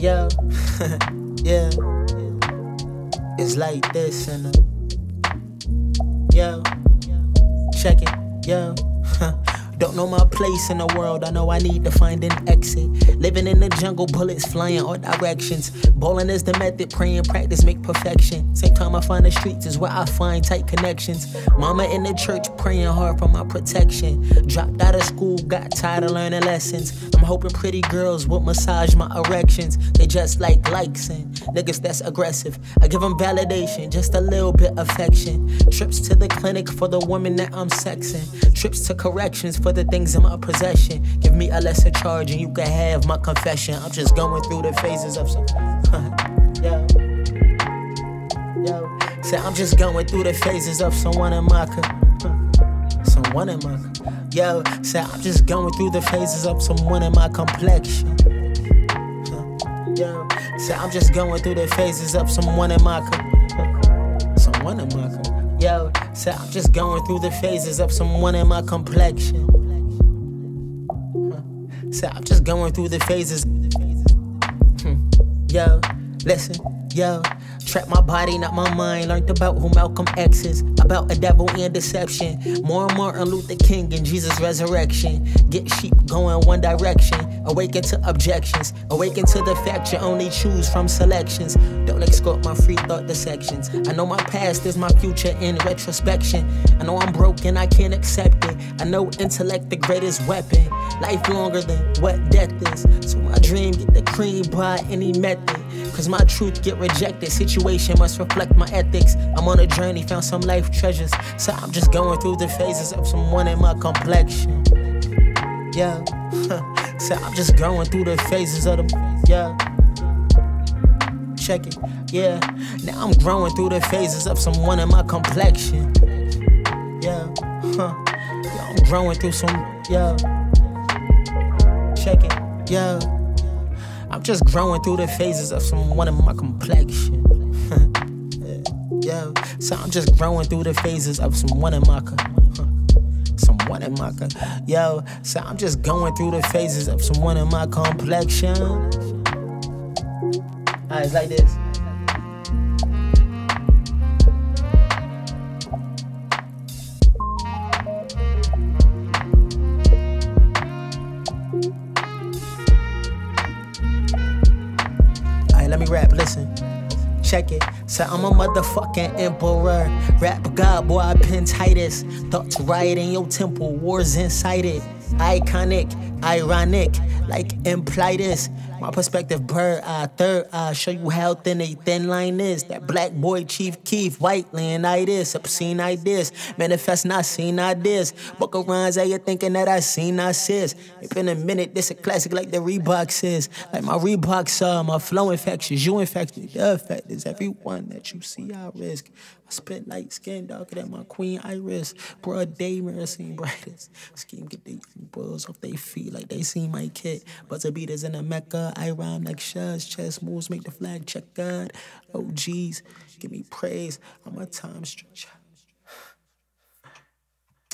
Yo, yeah, it's like this, and uh, yo, check it, yo. Don't know my place in the world, I know I need to find an exit. Living in the jungle, bullets flying all directions. Bowling is the method, praying practice make perfection. Same time I find the streets is where I find tight connections. Mama in the church praying hard for my protection. Dropped out of school, got tired of learning lessons. I'm hoping pretty girls will massage my erections. They just like likes and niggas that's aggressive. I give them validation, just a little bit affection. Trips to the clinic for the woman that I'm sexing. Trips to corrections for the things in my possession. Give me a lesser charge and you can have my confession. I'm just going through the phases of some. Yo. Yo. Say I'm just going through the phases of someone in my. Someone in my. Yo. Say I'm just going through the phases of someone in my complexion. Yo. Say I'm just going through the phases of someone in my. Someone in my. Yo. Say I'm just going through the phases of someone in my complexion. I'm just going through the phases. Hmm. Yo, listen, yo. Trap my body, not my mind. Learned about who Malcolm X is, about a devil and deception. More and Martin Luther King and Jesus' resurrection. Get sheep going one direction. Awaken to objections. Awaken to the fact you only choose from selections. Don't escort my free thought dissections. I know my past is my future in retrospection. I know I'm broken, I can't accept it. I know intellect the greatest weapon. Life longer than what death is. So my dream get the cream by any method. Cause my truth get rejected. Situation must reflect my ethics. I'm on a journey, found some life treasures. So I'm just going through the phases of someone in my complexion. Yeah. So I'm just going through the phases of the. Yeah. Check it. Yeah. Now I'm growing through the phases of someone in my complexion. Yeah. Huh. Yeah, I'm growing through some. Yeah. Check it. Yeah. I'm just growing through the phases of someone in my complexion. yeah, so I'm just growing through the phases of someone in my someone yo. So I'm just going through the phases of someone in my complexion. Alright, it's like this. All right, let me rap, listen. Check it. Say I'm a motherfucking emperor. Rap god, boy, I pin. Thoughts riot in your temple, wars inside it. Iconic, ironic, like impliedus. My perspective, bird eye, uh, third eye, show you how thin a thin line is. That black boy, Chief Keef, white Leonidas, obscene ideas, manifest not seen ideas. Book of rhymes, how you thinking that I seen I says. It been a minute, this a classic like the Reebok says. Like my Reebok saw, uh, my flow infectious, you infected, the effect is everyone that you see I risk. I spit light skin darker than my queen iris. Broad day seen brightest. Scheme get bulls off they feet like they see my kid. beat beaters in the Mecca. I rhyme like shuds. Chess moves make the flag check God. Oh geez, give me praise. I'm a time stretcher.